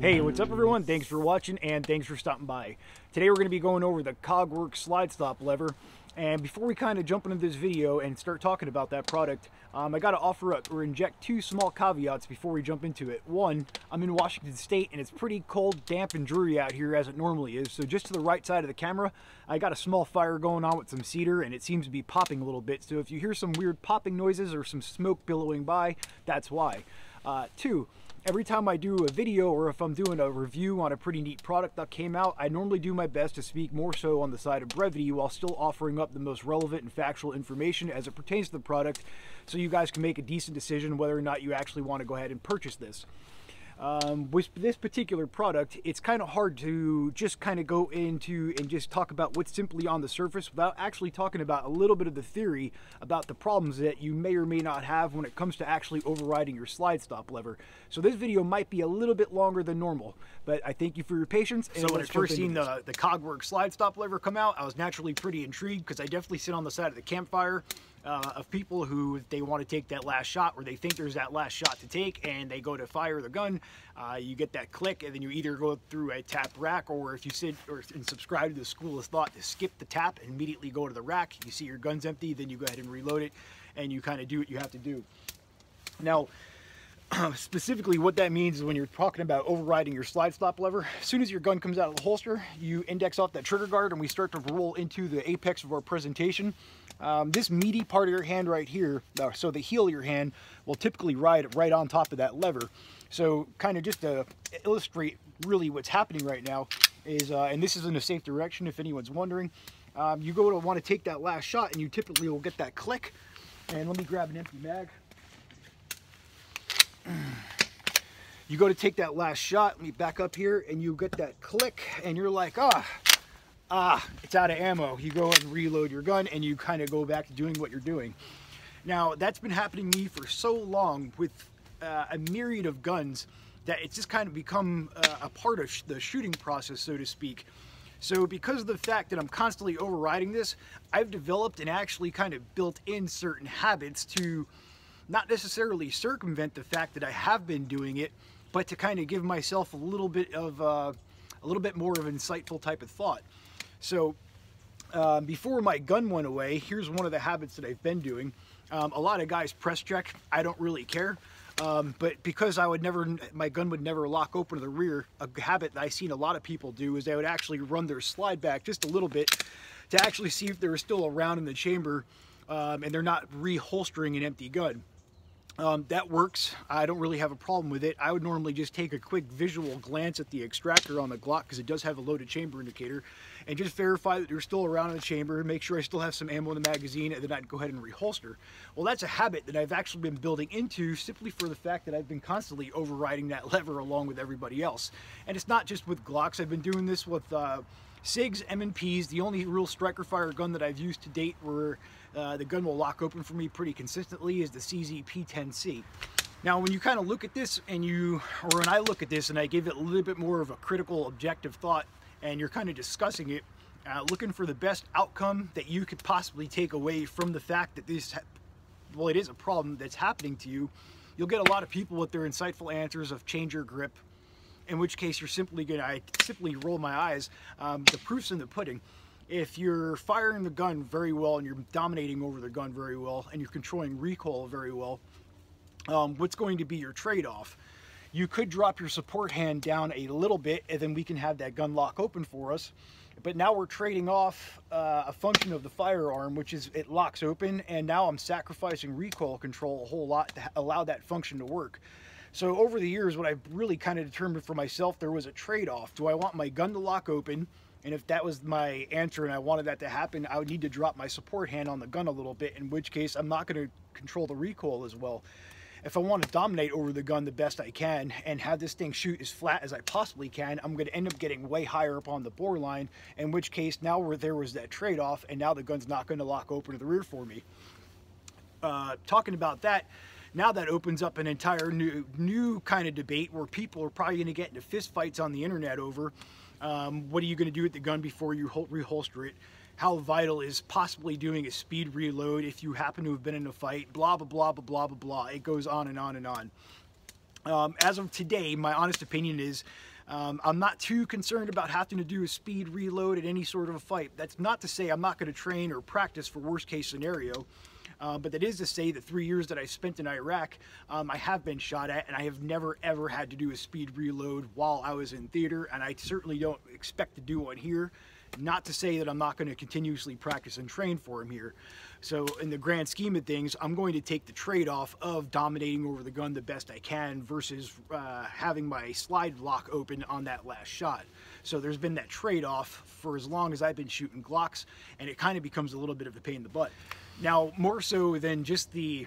Hey, what's up everyone? Thanks for watching and thanks for stopping by. Today we're going to be going over the Kagwerks slide stop lever. And before we kind of jump into this video and start talking about that product, um, I got to offer up or inject two small caveats before we jump into it. One, I'm in Washington State and it's pretty cold, damp, and dreary out here as it normally is. So just to the right side of the camera, I got a small fire going on with some cedar and it seems to be popping a little bit. So if you hear some weird popping noises or some smoke billowing by, that's why. Uh, two, every time I do a video or if I'm doing a review on a pretty neat product that came out, I normally do my best to speak more so on the side of brevity while still offering up the most relevant and factual information as it pertains to the product so you guys can make a decent decision whether or not you actually want to go ahead and purchase this. Um, with this particular product, it's kind of hard to just kind of go into and just talk about what's simply on the surface without actually talking about a little bit of the theory about the problems that you may or may not have when it comes to actually overriding your slide stop lever. So this video might be a little bit longer than normal, but I thank you for your patience. so when I first seen the, the Kagwerk slide stop lever come out, I was naturally pretty intrigued because I definitely sit on the side of the campfire uh, of people who they want to take that last shot where they think there's that last shot to take and they go to fire the gun. Uh, you get that click and then you either go through a tap rack or if you sit or and subscribe to the school of thought to skip the tap and immediately go to the rack you see your gun's empty then you go ahead and reload it and you kind of do what you have to do. Now specifically what that means is when you're talking about overriding your slide stop lever, as soon as your gun comes out of the holster, you index off that trigger guard and we start to roll into the apex of our presentation. Um, this meaty part of your hand right here, uh, so the heel of your hand will typically ride right on top of that lever. So kind of just to illustrate really what's happening right now is, uh, and this is in a safe direction if anyone's wondering, um, you go to want to take that last shot and you typically will get that click. And let me grab an empty mag. You go to take that last shot, let me back up here, and you get that click, and you're like, ah, ah, it's out of ammo. You go and reload your gun, and you kind of go back to doing what you're doing. Now, that's been happening to me for so long with uh, a myriad of guns that it's just kind of become uh, a part of sh the shooting process, so to speak. So because of the fact that I'm constantly overriding this, I've developed and actually kind of built in certain habits to not necessarily circumvent the fact that I have been doing it, but to kind of give myself a little bit of uh, a little bit more of an insightful type of thought. So um, before my gun went away, here's one of the habits that I've been doing. Um, a lot of guys press check. I don't really care. Um, but because I would never, my gun would never lock open to the rear, a habit that I've seen a lot of people do is they would actually run their slide back just a little bit to actually see if they were still round in the chamber um, and they're not reholstering an empty gun. Um, that works. I don't really have a problem with it. I would normally just take a quick visual glance at the extractor on the Glock because it does have a loaded chamber indicator and just verify that they're still around in the chamber and make sure I still have some ammo in the magazine and then I'd go ahead and reholster. Well, that's a habit that I've actually been building into simply for the fact that I've been constantly overriding that lever along with everybody else. And it's not just with Glocks. I've been doing this with uh, SIGs, M&Ps. The only real striker fire gun that I've used to date where uh, the gun will lock open for me pretty consistently is the CZ P10C. Now, when you kind of look at this and you, or when I look at this and I give it a little bit more of a critical, objective thought, and you're kind of discussing it, uh, looking for the best outcome that you could possibly take away from the fact that this, well, it is a problem that's happening to you, you'll get a lot of people with their insightful answers of change your grip, in which case you're simply gonna, I simply roll my eyes. Um, the proof's in the pudding if you're firing the gun very well and you're dominating over the gun very well and you're controlling recoil very well, um, what's going to be your trade-off? You could drop your support hand down a little bit and then we can have that gun lock open for us. But now we're trading off uh, a function of the firearm, which is it locks open, and now I'm sacrificing recoil control a whole lot to allow that function to work. So over the years, what I've really kind of determined for myself, there was a trade-off. Do I want my gun to lock open? And if that was my answer and I wanted that to happen, I would need to drop my support hand on the gun a little bit, in which case I'm not going to control the recoil as well. If I want to dominate over the gun the best I can and have this thing shoot as flat as I possibly can, I'm going to end up getting way higher up on the bore line, in which case now where there was that trade-off and now the gun's not going to lock open to the rear for me. Uh, talking about that, now that opens up an entire new new kind of debate where people are probably going to get into fist fights on the internet over um, what are you going to do with the gun before you reholster it? How vital is possibly doing a speed reload if you happen to have been in a fight? Blah, blah, blah, blah, blah, blah, blah. It goes on and on and on. Um, as of today, my honest opinion is Um, I'm not too concerned about having to do a speed reload at any sort of a fight. That's not to say I'm not going to train or practice for worst case scenario. Uh, but that is to say that three years that I spent in Iraq, um, I have been shot at, and I have never ever had to do a speed reload while I was in theater, and I certainly don't expect to do one here. Not to say that I'm not going to continuously practice and train for him here. So in the grand scheme of things, I'm going to take the trade-off of dominating over the gun the best I can versus uh, having my slide lock open on that last shot. So there's been that trade-off for as long as I've been shooting Glocks, and it kind of becomes a little bit of a pain in the butt. Now, more so than just the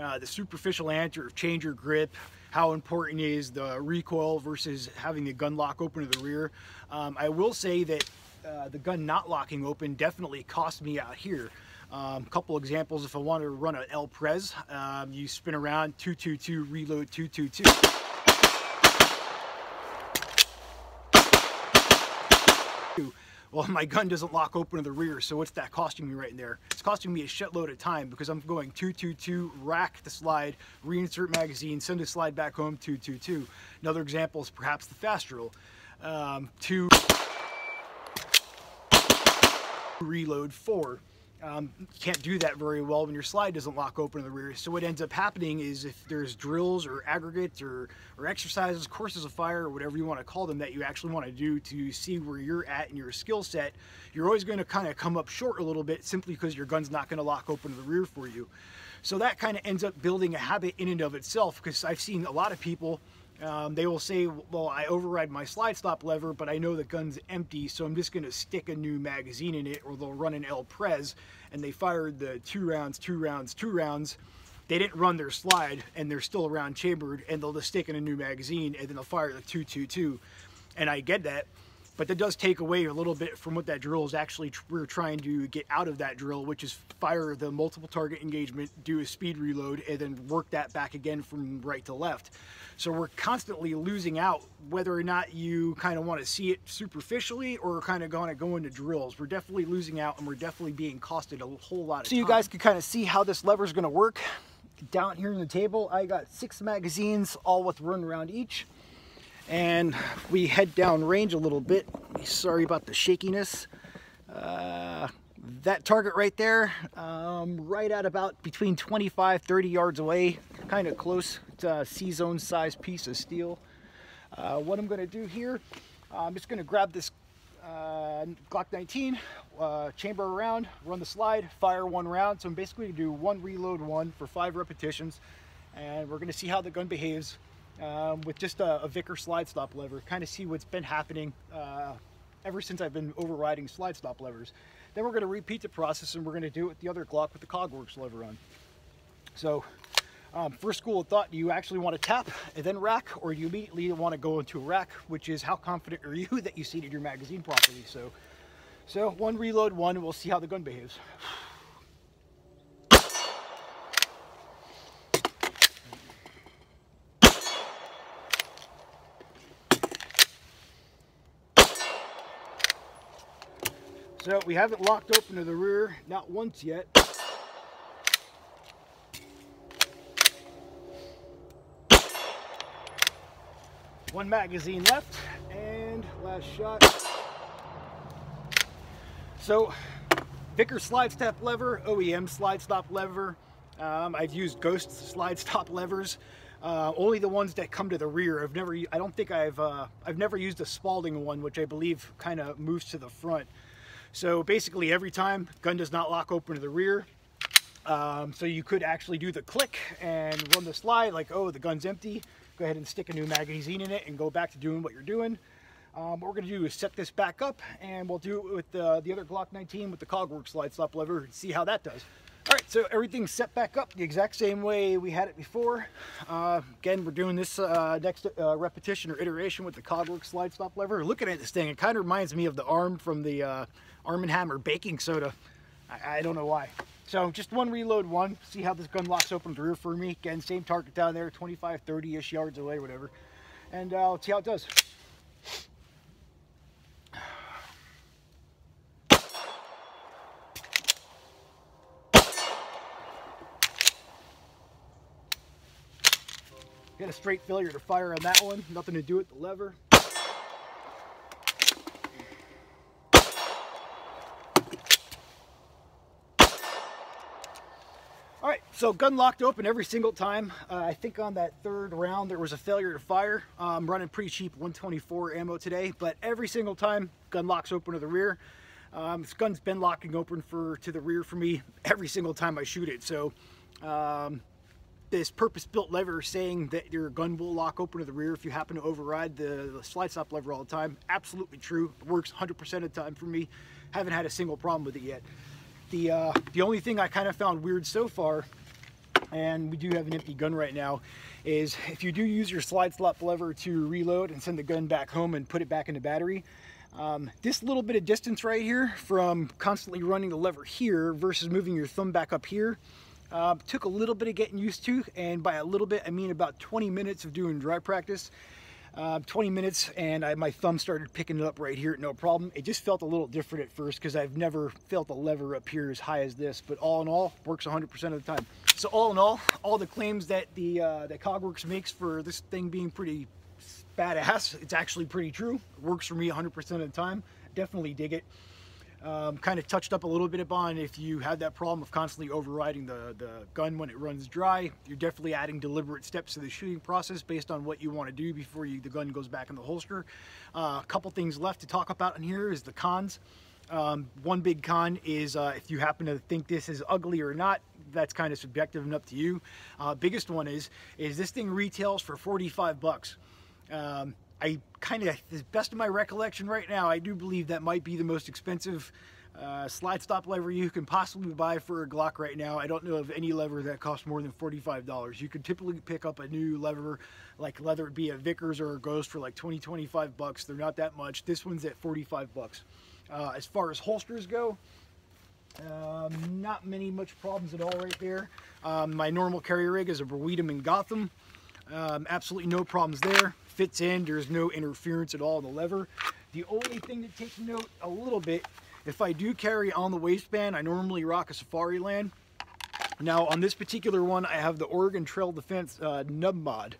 uh, the superficial answer of change your grip, how important is the recoil versus having the gun lock open to the rear. Um, I will say that uh, the gun not locking open definitely cost me out here. A um, couple examples, if I wanted to run an El Pres, um, you spin around 222, reload 222. Well, my gun doesn't lock open to the rear, so what's that costing me right in there? It's costing me a shitload of time because I'm going 222, rack the slide, reinsert magazine, send the slide back home, 222. Another example is perhaps the fast drill. Um, two, reload four. Um, you can't do that very well when your slide doesn't lock open in the rear. So what ends up happening is if there's drills or aggregates or, or exercises, courses of fire, or whatever you want to call them that you actually want to do to see where you're at in your skill set, you're always going to kind of come up short a little bit simply because your gun's not going to lock open in the rear for you. So that kind of ends up building a habit in and of itself because I've seen a lot of people um, they will say, well, I override my slide stop lever, but I know the gun's empty, so I'm just going to stick a new magazine in it, or they'll run an El Pres, and they fired the two rounds, two rounds, two rounds. They didn't run their slide, and they're still around chambered, and they'll just stick in a new magazine, and then they'll fire the 222. And I get that, but that does take away a little bit from what that drill is actually tr we're trying to get out of that drill, which is fire the multiple target engagement, do a speed reload, and then work that back again from right to left. So we're constantly losing out whether or not you kind of want to see it superficially or kind of going to go into drills. We're definitely losing out and we're definitely being costed a whole lot of So time. you guys can kind of see how this lever is going to work. Down here on the table, I got six magazines, all with run around each and we head down range a little bit. Sorry about the shakiness. Uh, that target right there, um, right at about between 25, 30 yards away, kind of close. A C-zone size piece of steel. Uh, what I'm gonna do here, I'm just gonna grab this uh, Glock 19, uh, chamber around, run the slide, fire one round. So I'm basically gonna do one reload one for five repetitions, and we're gonna see how the gun behaves um, with just a, a Vickers slide stop lever, kind of see what's been happening uh, ever since I've been overriding slide stop levers. Then we're going to repeat the process and we're going to do it with the other Glock with the Kagwerks lever on. So um, first school of thought, do you actually want to tap and then rack or do you immediately want to go into a rack, which is how confident are you that you seated your magazine properly? So, so one reload one, we'll see how the gun behaves. So we haven't locked open to the rear, not once yet. One magazine left and last shot. So Vickers slide step lever, OEM slide stop lever. Um, I've used Ghost slide stop levers. Uh, only the ones that come to the rear. I've never, I don't think I've, uh, I've never used a Spalding one, which I believe kind of moves to the front. So basically every time, gun does not lock open to the rear. Um, so you could actually do the click and run the slide like, oh, the gun's empty. Go ahead and stick a new magazine in it and go back to doing what you're doing. Um, what we're going to do is set this back up and we'll do it with uh, the other Glock 19 with the Kagwerks slide stop lever and see how that does. All right, so everything's set back up the exact same way we had it before. Uh, again, we're doing this uh, next uh, repetition or iteration with the Kagwerks slide stop lever. Looking at this thing, it kind of reminds me of the arm from the uh, Arm & Hammer baking soda. I, I, don't know why. So just one reload one, see how this gun locks open the rear for me. Again, same target down there, 25, 30-ish yards away, whatever. And uh, let's see how it does. Got a straight failure to fire on that one. Nothing to do with the lever. All right, so gun locked open every single time. Uh, I think on that third round, there was a failure to fire. I'm um, running pretty cheap 124 ammo today, but every single time, gun locks open to the rear. Um, this gun's been locking open for to the rear for me every single time I shoot it. So um, this purpose-built lever saying that your gun will lock open to the rear if you happen to override the, the slide stop lever all the time. Absolutely true. It works 100% of the time for me. Haven't had a single problem with it yet. The, uh, the only thing I kind of found weird so far, and we do have an empty gun right now, is if you do use your slide stop lever to reload and send the gun back home and put it back in the battery, um, this little bit of distance right here from constantly running the lever here versus moving your thumb back up here uh, took a little bit of getting used to and by a little bit I mean about 20 minutes of doing dry practice uh, 20 minutes and I, my thumb started picking it up right here, no problem. It just felt a little different at first because I've never felt a lever up here as high as this, but all in all, works 100% of the time. So all in all, all the claims that the uh, that Kagwerks makes for this thing being pretty badass, it's actually pretty true. It works for me 100% of the time. Definitely dig it. Um, kind of touched up a little bit upon if you had that problem of constantly overriding the, the gun when it runs dry, you're definitely adding deliberate steps to the shooting process based on what you want to do before you, the gun goes back in the holster. Uh, a couple things left to talk about in here is the cons. Um, one big con is uh, if you happen to think this is ugly or not, that's kind of subjective and up to you. Uh, biggest one is, is this thing retails for 45 bucks. Um, I kind of, the best of my recollection right now, I do believe that might be the most expensive uh, slide stop lever you can possibly buy for a Glock right now. I don't know of any lever that costs more than $45. You could typically pick up a new lever, like whether it be a Vickers or a Ghost for like 20, 25 bucks. They're not that much. This one's at 45 bucks. Uh, as far as holsters go, um, not many much problems at all right there. Um, my normal carry rig is a Bawidamann in Gotham. Um, absolutely no problems there fits in. There's no interference at all in the lever. The only thing to take note a little bit, if I do carry on the waistband, I normally rock a Safariland. Now on this particular one, I have the Oregon Trail Defense uh, nub mod.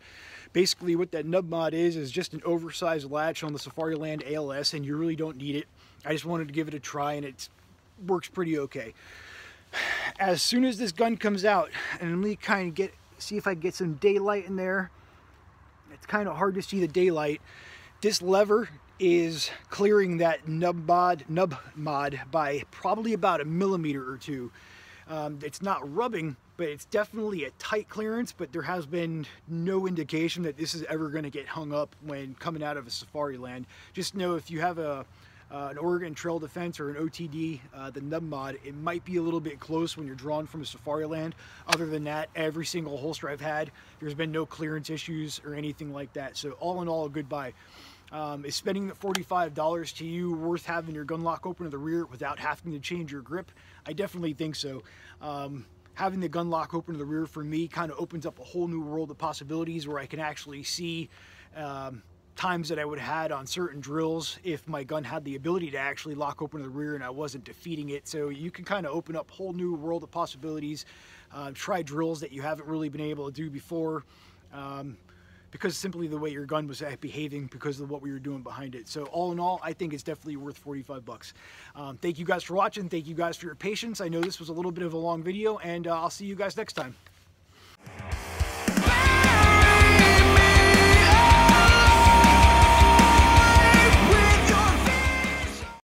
Basically what that nub mod is, is just an oversized latch on the Safariland ALS and you really don't need it. I just wanted to give it a try and it works pretty okay. As soon as this gun comes out, and let me kind of get, see if I get some daylight in there it's kind of hard to see the daylight. This lever is clearing that nub mod, nub mod by probably about a millimeter or two. Um, it's not rubbing, but it's definitely a tight clearance, but there has been no indication that this is ever going to get hung up when coming out of a Safariland. Just know if you have a uh, an Oregon Trail Defense or an OTD, uh, the nub mod, it might be a little bit close when you're drawn from a Safariland. Other than that, every single holster I've had, there's been no clearance issues or anything like that. So all in all, a good buy. Um, is spending the $45 to you worth having your gun lock open to the rear without having to change your grip? I definitely think so. Um, having the gun lock open to the rear for me kind of opens up a whole new world of possibilities where I can actually see um, times that I would have had on certain drills if my gun had the ability to actually lock open the rear and I wasn't defeating it. So you can kind of open up whole new world of possibilities, uh, try drills that you haven't really been able to do before um, because simply the way your gun was behaving because of what we were doing behind it. So all in all, I think it's definitely worth 45 bucks. Um, thank you guys for watching. Thank you guys for your patience. I know this was a little bit of a long video and uh, I'll see you guys next time.